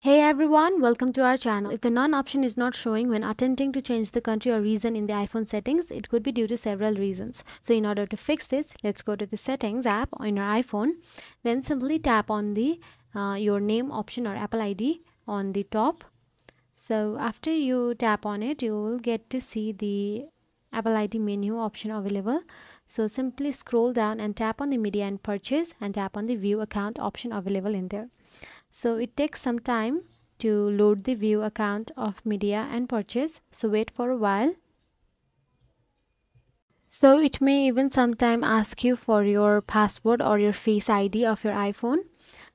Hey everyone, welcome to our channel. If the none option is not showing when attempting to change the country or region in the iPhone settings, it could be due to several reasons. So in order to fix this, let's go to the settings app on your iPhone. Then simply tap on the uh, your name option or Apple ID on the top. So after you tap on it, you will get to see the Apple ID menu option available. So simply scroll down and tap on the media and purchase and tap on the view account option available in there so it takes some time to load the view account of media and purchase. So wait for a while. So it may even sometime ask you for your password or your face id of your iphone.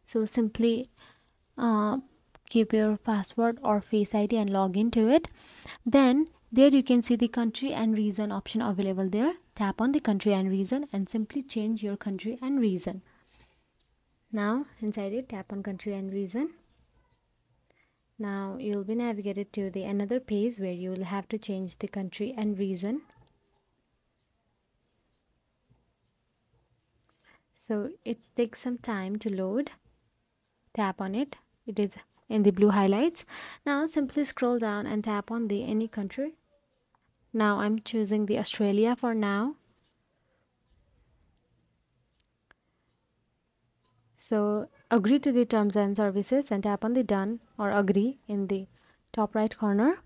So simply uh, keep your password or face id and log into it. Then there you can see the country and reason option available there. Tap on the country and reason and simply change your country and region now inside it tap on country and reason. now you'll be navigated to the another page where you will have to change the country and reason. so it takes some time to load. Tap on it. It is in the blue highlights. Now simply scroll down and tap on the any country now i'm choosing the australia for now So agree to the terms and services and tap on the done or agree in the top right corner.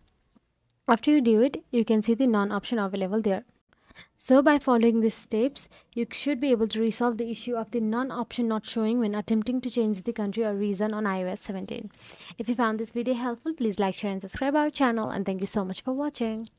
After you do it, you can see the none option available there. So by following these steps, you should be able to resolve the issue of the none option not showing when attempting to change the country or region on iOS 17. If you found this video helpful, please like, share and subscribe our channel and thank you so much for watching.